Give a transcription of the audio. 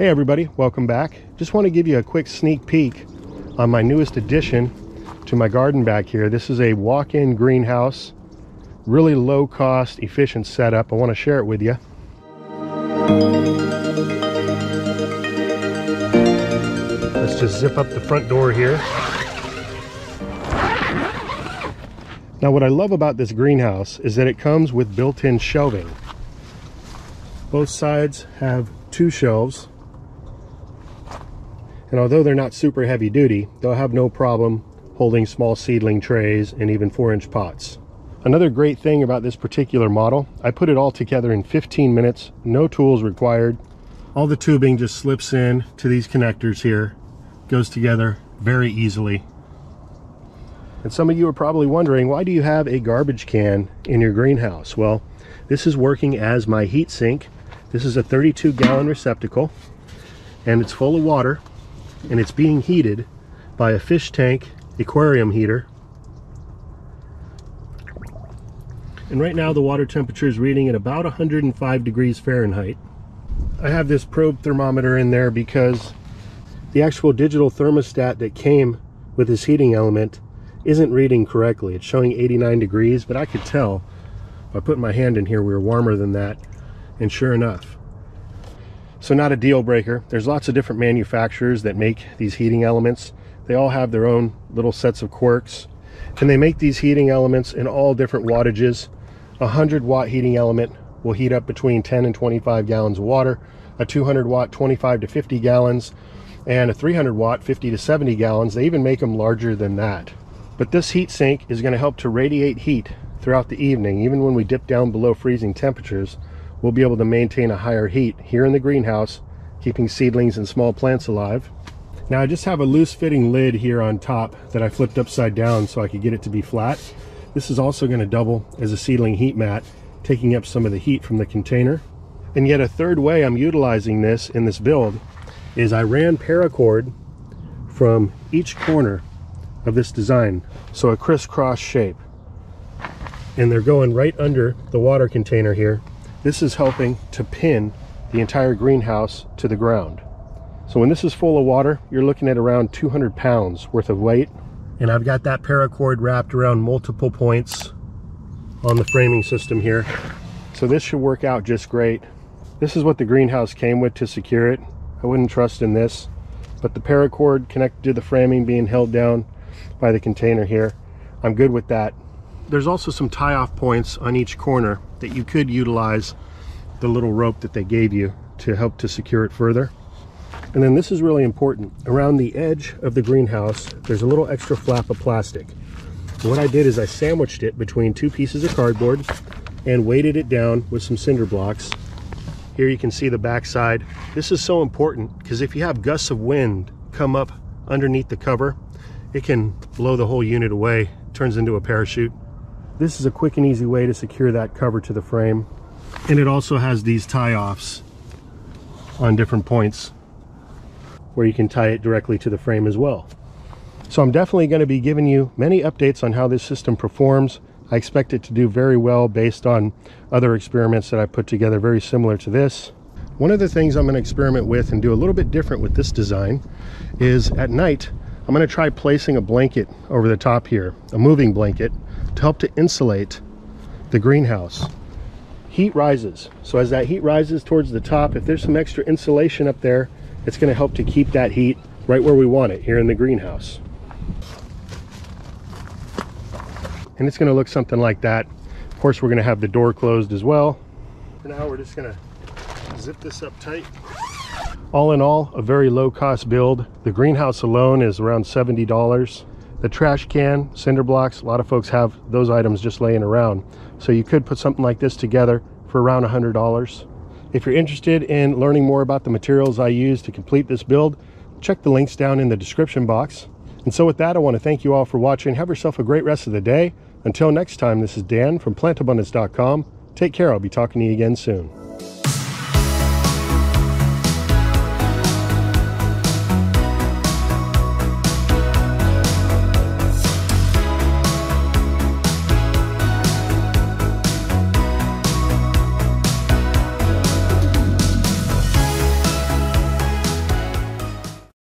Hey everybody, welcome back. Just want to give you a quick sneak peek on my newest addition to my garden back here. This is a walk-in greenhouse, really low cost, efficient setup. I want to share it with you. Let's just zip up the front door here. Now what I love about this greenhouse is that it comes with built-in shelving. Both sides have two shelves and although they're not super heavy duty, they'll have no problem holding small seedling trays and even four inch pots. Another great thing about this particular model, I put it all together in 15 minutes, no tools required. All the tubing just slips in to these connectors here, goes together very easily. And some of you are probably wondering, why do you have a garbage can in your greenhouse? Well, this is working as my heat sink. This is a 32 gallon receptacle and it's full of water and it's being heated by a fish tank aquarium heater. And right now the water temperature is reading at about 105 degrees Fahrenheit. I have this probe thermometer in there because the actual digital thermostat that came with this heating element isn't reading correctly. It's showing 89 degrees, but I could tell by putting my hand in here we were warmer than that. And sure enough, so not a deal breaker. There's lots of different manufacturers that make these heating elements. They all have their own little sets of quirks. And they make these heating elements in all different wattages. A 100 watt heating element will heat up between 10 and 25 gallons of water. A 200 watt 25 to 50 gallons. And a 300 watt 50 to 70 gallons. They even make them larger than that. But this heat sink is going to help to radiate heat throughout the evening, even when we dip down below freezing temperatures we'll be able to maintain a higher heat here in the greenhouse, keeping seedlings and small plants alive. Now I just have a loose fitting lid here on top that I flipped upside down so I could get it to be flat. This is also going to double as a seedling heat mat, taking up some of the heat from the container. And yet a third way I'm utilizing this in this build is I ran paracord from each corner of this design. So a crisscross shape. And they're going right under the water container here this is helping to pin the entire greenhouse to the ground. So when this is full of water, you're looking at around 200 pounds worth of weight. And I've got that paracord wrapped around multiple points on the framing system here. So this should work out just great. This is what the greenhouse came with to secure it. I wouldn't trust in this, but the paracord connected to the framing being held down by the container here, I'm good with that. There's also some tie-off points on each corner that you could utilize the little rope that they gave you to help to secure it further. And then this is really important. Around the edge of the greenhouse, there's a little extra flap of plastic. what I did is I sandwiched it between two pieces of cardboard and weighted it down with some cinder blocks. Here you can see the backside. This is so important because if you have gusts of wind come up underneath the cover, it can blow the whole unit away. Turns into a parachute. This is a quick and easy way to secure that cover to the frame. And it also has these tie-offs on different points where you can tie it directly to the frame as well. So I'm definitely going to be giving you many updates on how this system performs. I expect it to do very well based on other experiments that I put together very similar to this. One of the things I'm going to experiment with and do a little bit different with this design is at night I'm going to try placing a blanket over the top here, a moving blanket to help to insulate the greenhouse. Heat rises. So as that heat rises towards the top, if there's some extra insulation up there, it's going to help to keep that heat right where we want it here in the greenhouse. And it's going to look something like that. Of course, we're going to have the door closed as well. For now, we're just going to zip this up tight. All in all, a very low cost build. The greenhouse alone is around $70 the trash can, cinder blocks, a lot of folks have those items just laying around. So you could put something like this together for around $100. If you're interested in learning more about the materials I use to complete this build, check the links down in the description box. And so with that, I want to thank you all for watching. Have yourself a great rest of the day. Until next time, this is Dan from plantabundance.com. Take care. I'll be talking to you again soon.